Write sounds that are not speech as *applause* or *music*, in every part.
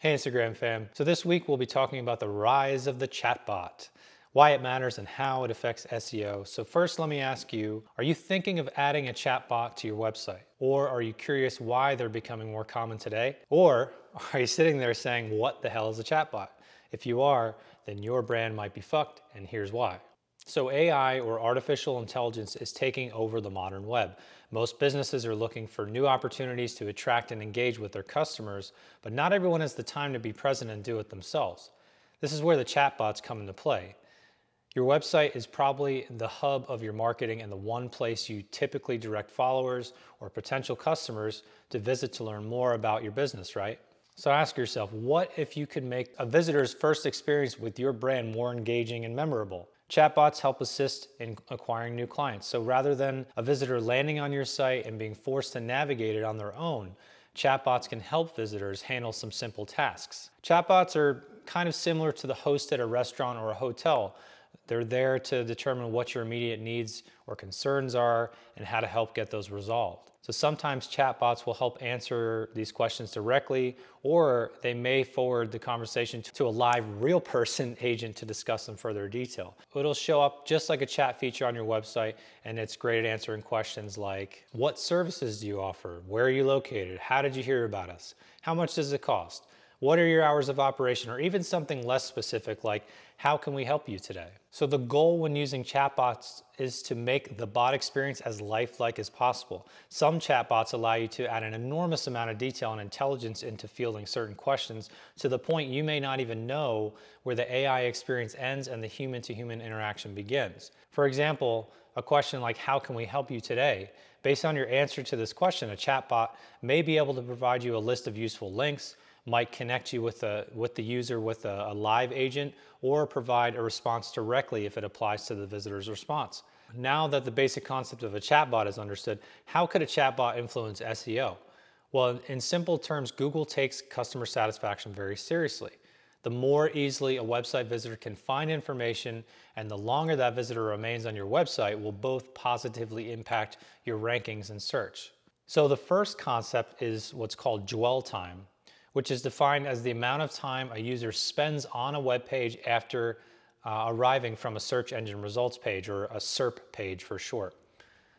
Hey Instagram fam. So this week we'll be talking about the rise of the chatbot, why it matters and how it affects SEO. So first let me ask you, are you thinking of adding a chatbot to your website? Or are you curious why they're becoming more common today? Or *laughs* are you sitting there saying, what the hell is a chatbot? If you are, then your brand might be fucked and here's why. So AI or artificial intelligence is taking over the modern web. Most businesses are looking for new opportunities to attract and engage with their customers, but not everyone has the time to be present and do it themselves. This is where the chatbots come into play. Your website is probably the hub of your marketing and the one place you typically direct followers or potential customers to visit to learn more about your business, right? So ask yourself, what if you could make a visitor's first experience with your brand more engaging and memorable? Chatbots help assist in acquiring new clients. So rather than a visitor landing on your site and being forced to navigate it on their own, chatbots can help visitors handle some simple tasks. Chatbots are kind of similar to the host at a restaurant or a hotel. They're there to determine what your immediate needs or concerns are and how to help get those resolved. So sometimes chatbots will help answer these questions directly, or they may forward the conversation to a live real person *laughs* agent to discuss in further detail. It'll show up just like a chat feature on your website, and it's great at answering questions like, what services do you offer? Where are you located? How did you hear about us? How much does it cost? What are your hours of operation? Or even something less specific like, how can we help you today? So the goal when using chatbots is to make the bot experience as lifelike as possible. Some chatbots allow you to add an enormous amount of detail and intelligence into fielding certain questions to the point you may not even know where the AI experience ends and the human to human interaction begins. For example, a question like, how can we help you today? Based on your answer to this question, a chatbot may be able to provide you a list of useful links, might connect you with, a, with the user with a, a live agent or provide a response directly if it applies to the visitor's response. Now that the basic concept of a chatbot is understood, how could a chatbot influence SEO? Well, in simple terms, Google takes customer satisfaction very seriously. The more easily a website visitor can find information and the longer that visitor remains on your website will both positively impact your rankings and search. So the first concept is what's called dwell time which is defined as the amount of time a user spends on a web page after uh, arriving from a search engine results page or a SERP page for short.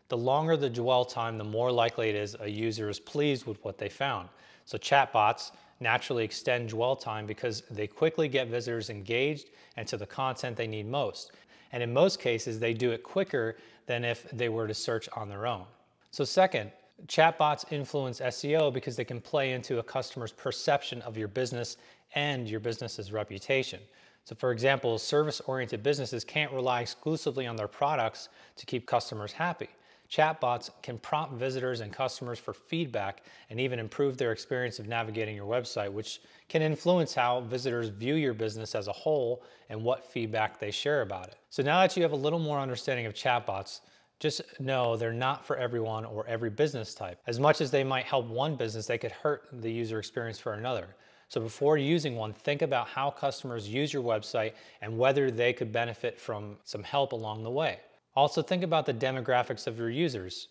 The longer the dwell time, the more likely it is a user is pleased with what they found. So chatbots naturally extend dwell time because they quickly get visitors engaged and to the content they need most. And in most cases, they do it quicker than if they were to search on their own. So second, Chatbots influence SEO because they can play into a customer's perception of your business and your business's reputation. So for example, service-oriented businesses can't rely exclusively on their products to keep customers happy. Chatbots can prompt visitors and customers for feedback and even improve their experience of navigating your website, which can influence how visitors view your business as a whole and what feedback they share about it. So now that you have a little more understanding of chatbots, just know they're not for everyone or every business type. As much as they might help one business, they could hurt the user experience for another. So before using one, think about how customers use your website and whether they could benefit from some help along the way. Also think about the demographics of your users.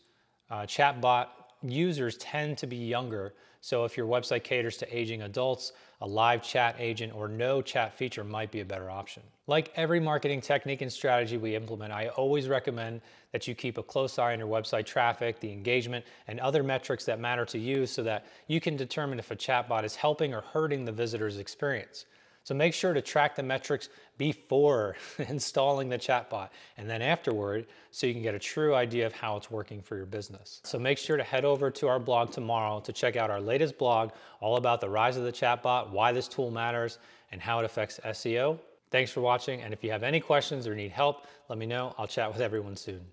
Uh, chatbot users tend to be younger, so if your website caters to aging adults, a live chat agent or no chat feature might be a better option. Like every marketing technique and strategy we implement, I always recommend that you keep a close eye on your website traffic, the engagement, and other metrics that matter to you so that you can determine if a chatbot is helping or hurting the visitor's experience. So make sure to track the metrics before *laughs* installing the chatbot and then afterward so you can get a true idea of how it's working for your business. So make sure to head over to our blog tomorrow to check out our latest blog all about the rise of the chatbot, why this tool matters, and how it affects SEO. Thanks for watching, and if you have any questions or need help, let me know. I'll chat with everyone soon.